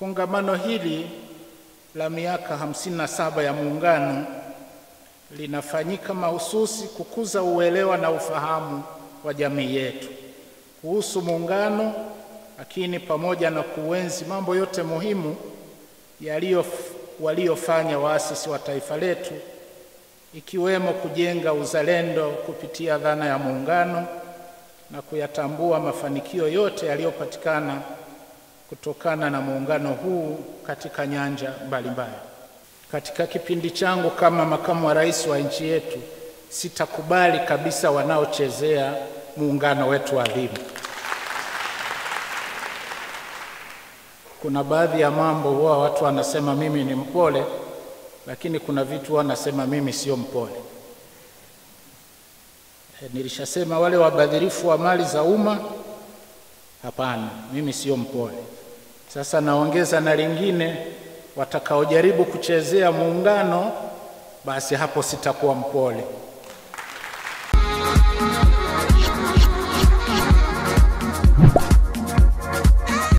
Kongamano hili la miaka hamsini na saba ya Muungano linafanyika mahususi kukuza uelewa na ufahamu wa jamii yetu. Kuhusu Muungano, lakini pamoja na kuenzi mambo yote muhimu yaliyo waliofanya waasisi wa taifa letu, ikiwemo kujenga uzalendo kupitia dhana ya Muungano na kuyatambua mafanikio yote yaliyopatikana kutokana na muungano huu katika nyanja mbalimbali. Katika kipindi changu kama makamu wa rais wa nchi yetu, sitakubali kabisa wanaochezea muungano wetu adhimu. Kuna baadhi ya mambo huwa watu wanasema mimi ni mpole, lakini kuna vitu wanasema mimi sio mpole. E, nilishasema wale wabadhirifu wa mali za umma, hapana, mimi sio mpole. Sasa naongeza na lingine, watakaojaribu kuchezea muungano, basi hapo sitakuwa mpole.